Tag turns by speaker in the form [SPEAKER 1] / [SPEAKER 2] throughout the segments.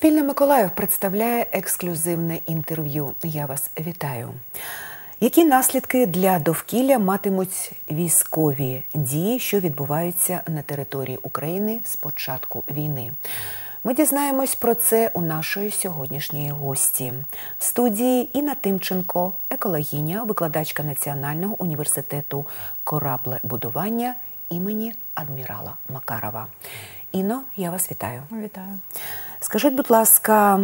[SPEAKER 1] Суспільне Миколаїв представляє ексклюзивне інтерв'ю. Я вас вітаю. Які наслідки для довкілля матимуть військові дії, що відбуваються на території України з початку війни? Ми дізнаємось про це у нашої сьогоднішньої гості в студії Інна Тимченко, екологиня, викладачка Національного університету кораблебудування імені адмірала Макарова. Іно, я вас вітаю.
[SPEAKER 2] Вітаю.
[SPEAKER 1] Скажіть, будь ласка,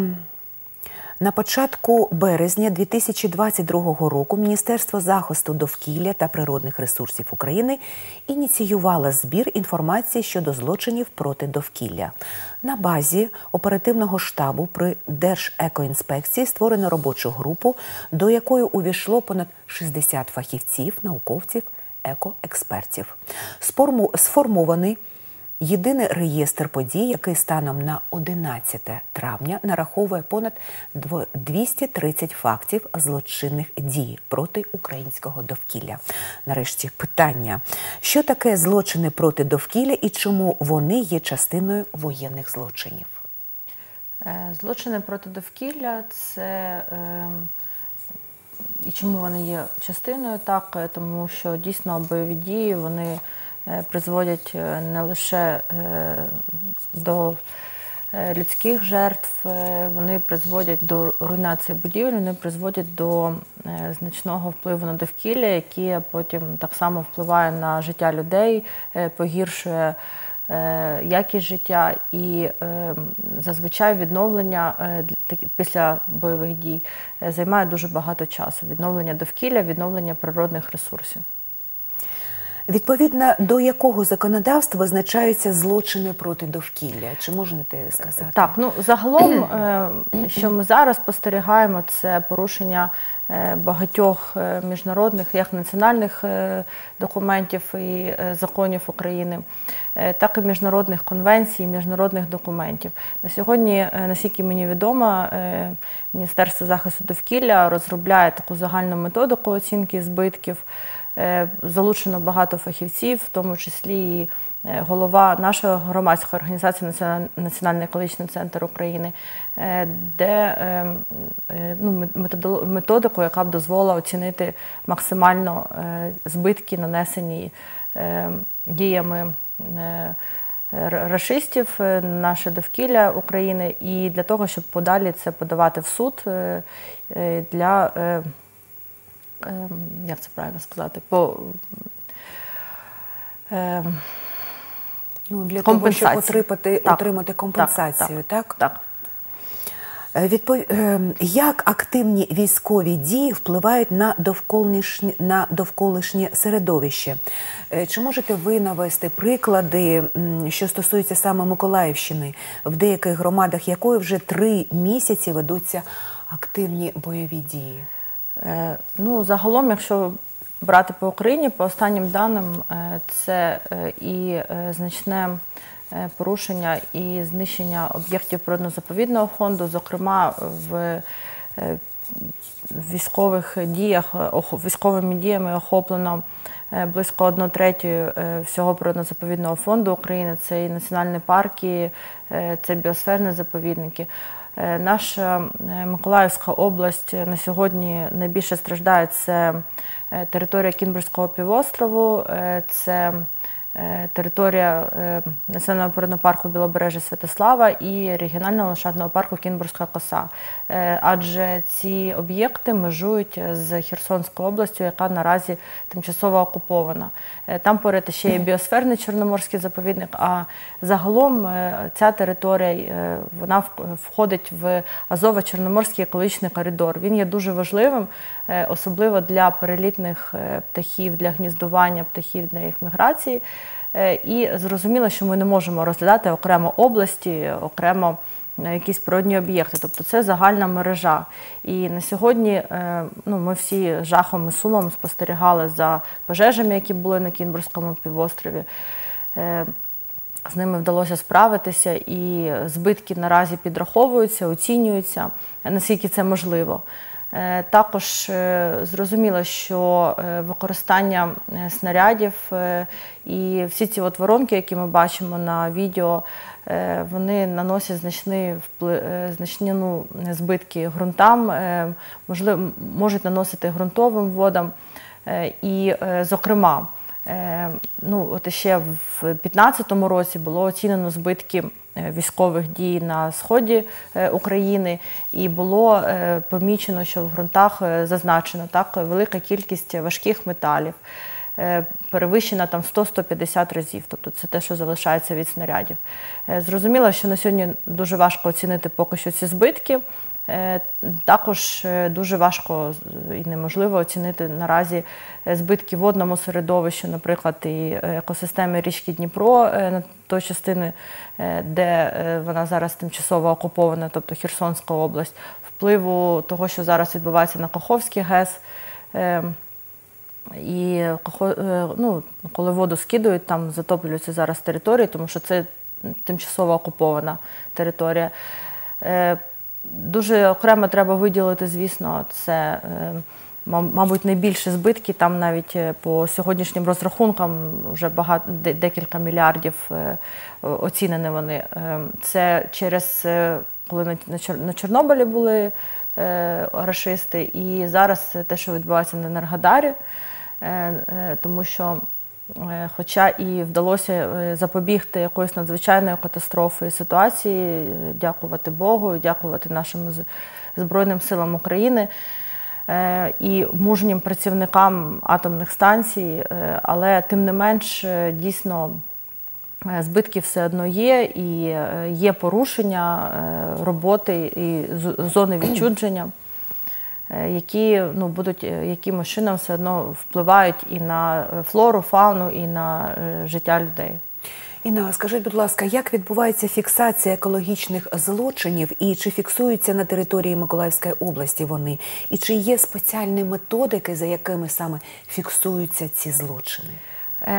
[SPEAKER 1] на початку березня 2022 року Міністерство захисту довкілля та природних ресурсів України ініціювало збір інформації щодо злочинів проти довкілля. На базі оперативного штабу при Держекоінспекції створено робочу групу, до якої увійшло понад 60 фахівців, науковців, екоекспертів. Сформований Єдиний реєстр подій, який станом на 11 травня нараховує понад 230 фактів злочинних дій проти українського довкілля. Нарешті питання: що таке злочини проти довкілля і чому вони є частиною воєнних злочинів?
[SPEAKER 2] Е, злочини проти довкілля це е, і чому вони є частиною, так е, тому що дійсно бойові дії вони. Е, призводять е, не лише е, до людських жертв, вони призводять до руйнації будівель, вони призводять до значного впливу на довкілля, яке потім так само впливає на життя людей, погіршує. Якість життя і зазвичай відновлення після бойових дій займає дуже багато часу. Відновлення довкілля, відновлення природних ресурсів.
[SPEAKER 1] Відповідно до якого законодавства визначаються злочини проти довкілля? Чи можете сказати?
[SPEAKER 2] Так, ну загалом, е, що ми зараз спостерігаємо, це порушення е, багатьох е, міжнародних, як національних документів і законів України, так і міжнародних конвенцій, міжнародних документів. На сьогодні, наскільки мені відомо, Міністерство захисту довкілля розробляє таку загальну методику оцінки збитків. Е, залучено багато фахівців, в тому числі і е, голова нашої громадської організації Національний екологічний центр України, е, де ну, методику, яка б дозволила оцінити максимально збитки, нанесені діями. Рашистів, наше довкілля України, і для того, щоб подалі це подавати в суд для як це правильно сказати, по
[SPEAKER 1] ем, ну, для того, щоб отримати, так, отримати компенсацію, так?
[SPEAKER 2] Так. так.
[SPEAKER 1] Е, відпов... Ем, як активні військові дії впливають на довколишнє, на довколишнє середовище? Е, чи можете ви навести приклади, що стосуються саме Миколаївщини, в деяких громадах якої вже три місяці ведуться активні бойові дії?
[SPEAKER 2] Е, ну, загалом, якщо брати по Україні, по останнім даним, е, це е, і значне порушення і знищення об'єктів природно-заповідного фонду, зокрема в військових діях, військовими діями охоплено близько 1 третьої всього природно-заповідного фонду України. Це і національні парки, це біосферні заповідники. Е, наша е, Миколаївська область на сьогодні найбільше страждає це е, територія Кінбурзького півострову, це Е, територія е, національного природного парку Білобережжя Святослава і регіонального ландшафтного парку Кінбурзька коса. Е, адже ці об'єкти межують з Херсонською областю, яка наразі тимчасово окупована. Там поряд ще є біосферний Чорноморський заповідник. А загалом ця територія вона входить в Азово-Чорноморський екологічний коридор. Він є дуже важливим, особливо для перелітних птахів, для гніздування птахів, для їх міграції. Е, і зрозуміло, що ми не можемо розглядати окремо області, окремо е, якісь природні об'єкти. Тобто це загальна мережа. І на сьогодні е, ну, ми всі жахом і сумом спостерігали за пожежами, які були на Кінбурзькому півострові. З ними вдалося справитися, і збитки наразі підраховуються, оцінюються, наскільки це можливо. Е, також е, зрозуміло, що е, використання снарядів і всі ці от воронки, які ми бачимо на відео, вони наносять вплив, значні ну, збитки ґрунтам, можливо, можуть наносити ґрунтовим водам. І, зокрема, ну, от ще в 2015 році було оцінено збитки. Е, військових дій на сході е, України, і було е, помічено, що в ґрунтах зазначено так велика кількість важких металів. Перевищена там 100-150 разів, тобто це те, що залишається від снарядів. Зрозуміло, що на сьогодні дуже важко оцінити поки що ці збитки. Е, також е, дуже важко і неможливо оцінити наразі е, збитки водному середовищу, наприклад, і екосистеми річки Дніпро на той частини, де вона зараз тимчасово окупована, тобто Херсонська область, впливу того, що зараз відбувається на Каховський ГЕС. І ну, коли воду скидують, там затоплюються зараз території, тому що це тимчасово окупована територія. Дуже окремо треба виділити, звісно, це, е, мабуть, найбільші збитки. Там навіть е, по сьогоднішнім розрахункам вже багато декілька мільярдів е, оцінені вони. Це через коли на Чорнобилі були рашисти, і зараз те, що відбувається на Енергодарі, тому що хоча і вдалося е, запобігти якоїсь надзвичайної катастрофи ситуації, е, дякувати Богу, дякувати нашим Збройним силам України і мужнім працівникам атомних станцій, але тим не менш дійсно. Збитки все одно є, і є порушення роботи і зони відчудження. Е, які ну, будуть е, якимось чином все одно впливають і на е, флору, фауну, і на життя людей.
[SPEAKER 1] Інна, скажіть, будь ласка, як відбувається фіксація екологічних злочинів і чи фіксуються на території Миколаївської області вони? І чи є спеціальні методики, за якими саме фіксуються ці злочини?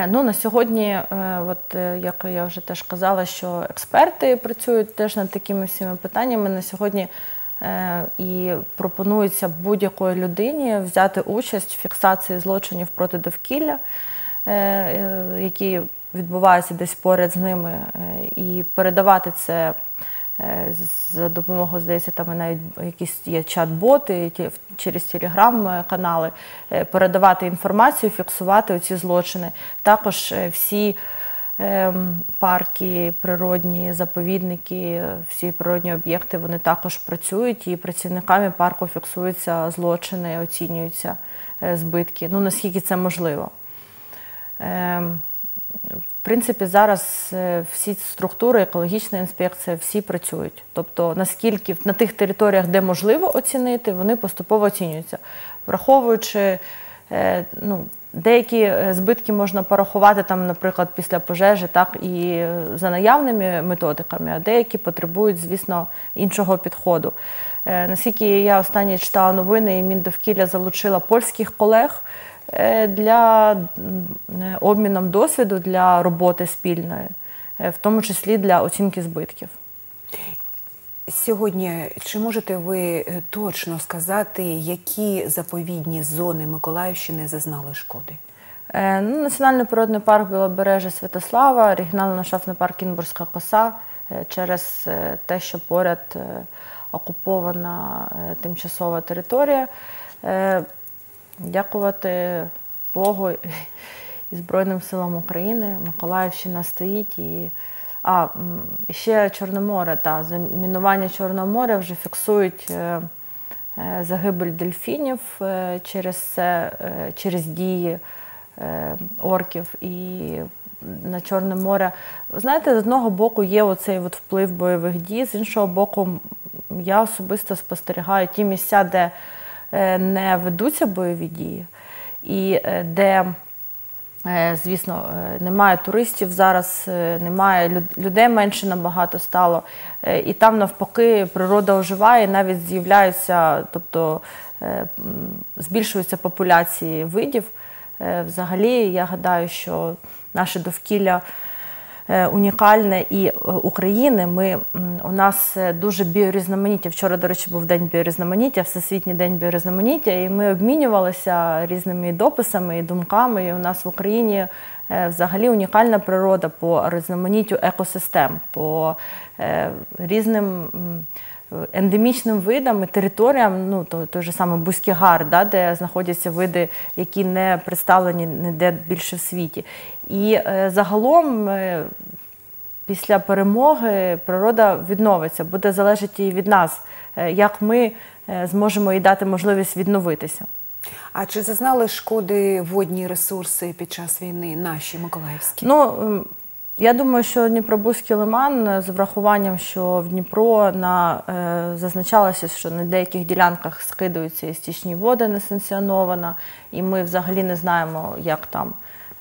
[SPEAKER 2] Ну на сьогодні, от як я вже теж казала, що експерти працюють теж над такими всіма питаннями. На сьогодні і пропонується будь-якої людині взяти участь в фіксації злочинів проти довкілля, е, е, які відбуваються десь поряд з ними, і передавати це за допомогою, здається, там навіть якісь є чат-боти через телеграм-канали, передавати інформацію, фіксувати ці злочини. Також всі. Ем, парки, природні заповідники, всі природні об'єкти вони також працюють, і працівниками парку фіксуються злочини, оцінюються е, збитки. Ну наскільки це можливо. Ем, в принципі, зараз е, всі структури, екологічна інспекція, всі працюють. Тобто, наскільки на тих територіях, де можливо оцінити, вони поступово оцінюються, враховуючи е, ну, Деякі е, збитки можна порахувати, там, наприклад, після пожежі, так і е, за наявними методиками, а деякі потребують, звісно, іншого підходу. Е, наскільки я останні читала новини, і Міндовкілля залучила польських колег для обміном досвіду для роботи спільної, в тому числі для оцінки збитків.
[SPEAKER 1] Сьогодні чи можете ви е, точно сказати, які заповідні зони Миколаївщини зазнали шкоди?
[SPEAKER 2] Е, ну, Національний природний парк Білобережжя Святослава, регіональний ландшафтний парк Кінбурзька коса е, через те, що поряд окупована тимчасова територія. Дякувати Богу і Збройним силам України. Миколаївщина стоїть і. А ще Чорне море, та замінування Чорного моря вже фіксують е, е, загибель дельфінів е, через це, через дії орків і на Чорне море. Знаєте, з одного боку є оцей от вплив бойових дій, з іншого боку, я особисто спостерігаю ті місця, де не ведуться бойові дії, і де звісно, е, немає туристів зараз, е, немає людей менше набагато стало. І там навпаки природа оживає, навіть з'являються, тобто збільшуються популяції видів. Взагалі, я гадаю, що наше довкілля е, унікальне і е, України. Ми, у нас е, дуже біорізноманіття. Вчора, до речі, був день біорізноманіття, Всесвітній день біорізноманіття, і ми обмінювалися різними дописами і думками. І у нас в Україні е, взагалі унікальна природа по різноманіттю екосистем, по е, різним. М, ендемічним видам і територіям, ну то той же саме Бузький да, де знаходяться види, які не представлені ніде більше в світі. І е, загалом. е, Після перемоги природа відновиться, буде залежати і від нас, е, як ми е, зможемо їй дати можливість відновитися.
[SPEAKER 1] А чи зазнали шкоди водні ресурси під час війни наші миколаївські?
[SPEAKER 2] Ну я думаю, що Дніпробузький лиман е, з врахуванням, що в Дніпро на е, зазначалося, що на деяких ділянках скидаються і стічні води несанкціоновано, і ми взагалі не знаємо, як там.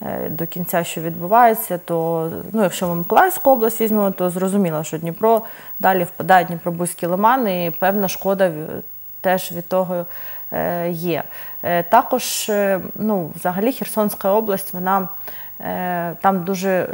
[SPEAKER 2] е, До кінця, що відбувається, то ну, якщо ми Миколаївську область візьмемо, то зрозуміло, що Дніпро далі впадає в Дніпробузький лиман, і певна шкода теж від того е, є. Е, Також, е, ну, взагалі, Херсонська область, вона там дуже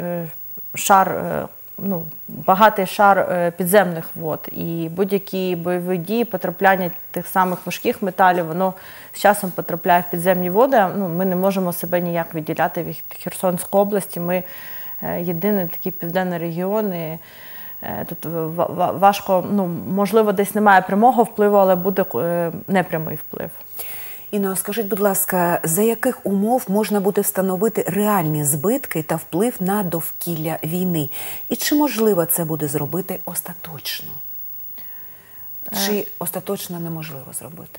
[SPEAKER 2] шар, е, ну, багатий шар е, підземних вод, і будь-які бойові дії, потрапляння тих самих важких металів, воно з часом потрапляє в підземні води. Ну, ми не можемо себе ніяк відділяти від Херсонської області. Ми е, єдиний такий південний регіон. І, е, Тут ва- ва- важко, ну можливо, десь немає прямого впливу, але буде непрямий вплив.
[SPEAKER 1] Інно, скажіть, будь ласка, за яких умов можна буде встановити реальні збитки та вплив на довкілля війни? І чи можливо це буде зробити остаточно? Чи остаточно неможливо зробити?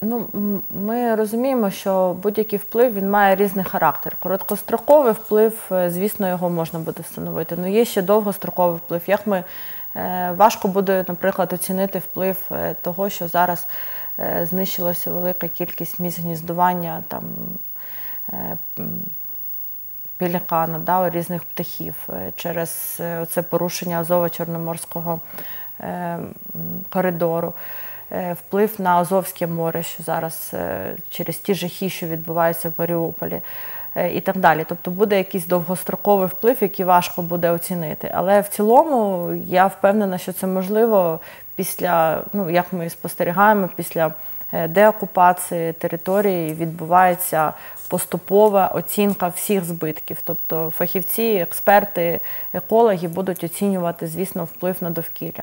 [SPEAKER 2] Ну, ми розуміємо, що будь-який вплив він має різний характер. Короткостроковий вплив, е, звісно, його можна буде встановити. але є ще довгостроковий вплив. Як ми е, важко буде, наприклад, оцінити вплив е, того, що зараз е, знищилася велика кількість місць гніздування там. пілікана, да, різних птахів е, через е, це порушення Азово-Чорноморського е, коридору. Е, Вплив на Азовське море, що зараз е, через ті жахи, що відбуваються в Маріуполі, е, і так далі. Тобто буде якийсь довгостроковий вплив, який важко буде оцінити. Але в цілому я впевнена, що це можливо після, ну як ми спостерігаємо, після е, деокупації території відбувається поступова оцінка всіх збитків. Тобто фахівці, експерти, екологи будуть оцінювати, звісно, вплив на довкілля.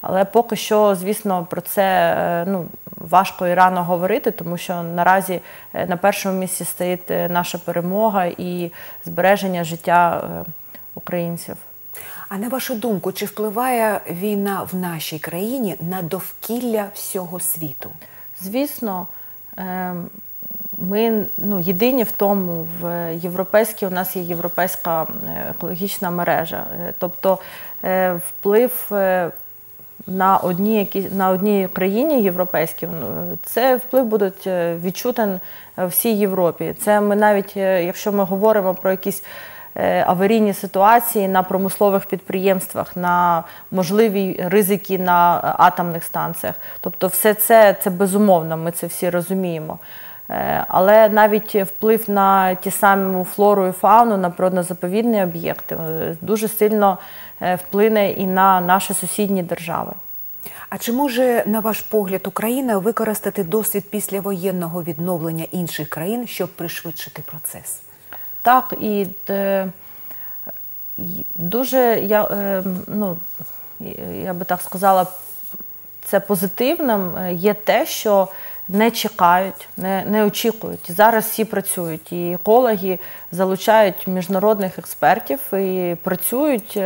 [SPEAKER 2] Але поки що, звісно, про це е, ну, важко і рано говорити, тому що наразі е, на першому місці стоїть е, наша перемога і збереження життя е, українців.
[SPEAKER 1] А на вашу думку, чи впливає війна в нашій країні на довкілля всього світу?
[SPEAKER 2] Звісно, ем, ми ну, єдині в тому, в європейській у нас є європейська е, екологічна мережа. Е, Тобто е, вплив на одній, які, на одній країні європейській, ну, це вплив буде е, відчутен всій Європі. Це ми навіть, якщо ми говоримо про якісь аварійні ситуації на промислових підприємствах, на можливі ризики на атомних станціях. Тобто, все це, це безумовно, ми це всі розуміємо. Е, Але навіть вплив на ті самі флору і фауну, на природно-заповідні об'єкти е, дуже сильно е, вплине і на наші сусідні держави.
[SPEAKER 1] А чи може, на ваш погляд, Україна використати досвід післявоєнного відновлення інших країн, щоб пришвидшити процес?
[SPEAKER 2] Так, і е, дуже я, е, ну, я би так сказала, це позитивним е, є те, що не чекають, не, не очікують. Зараз всі працюють, і екологи залучають міжнародних експертів і працюють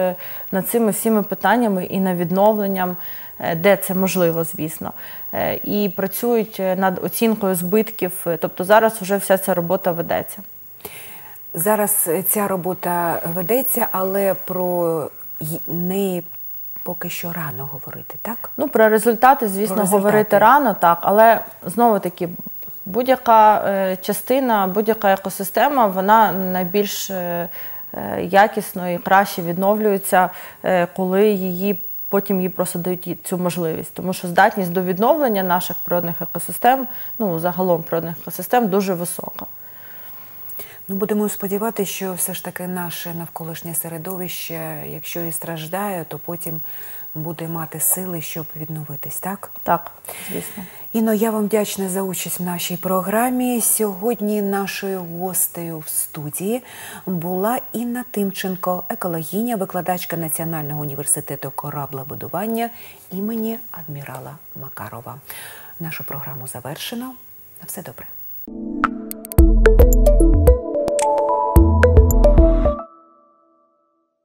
[SPEAKER 2] над цими всіми питаннями і над відновленням, де це можливо, звісно. І працюють над оцінкою збитків. Тобто зараз вже вся ця робота ведеться.
[SPEAKER 1] Зараз е, ця робота ведеться, але про неї поки що рано говорити, так?
[SPEAKER 2] Ну, про результати, звісно,
[SPEAKER 1] Про результати.
[SPEAKER 2] говорити рано, так, але знову таки, будь-яка е, частина, будь-яка екосистема, вона найбільш е, е, якісно і краще відновлюється, е, коли її. Потім їй просто дають цю можливість, тому що здатність до відновлення наших природних екосистем, ну загалом природних екосистем, дуже висока.
[SPEAKER 1] Ну, будемо сподіватися, що все ж таки наше навколишнє середовище, якщо і страждає, то потім буде мати сили, щоб відновитись, так?
[SPEAKER 2] Так, звісно.
[SPEAKER 1] Інно, я вам вдячна за участь в нашій програмі. Сьогодні нашою гостею в студії була Інна Тимченко, екологиня, викладачка Національного університету кораблебудування імені адмірала Макарова. Нашу програму завершено. На все добре.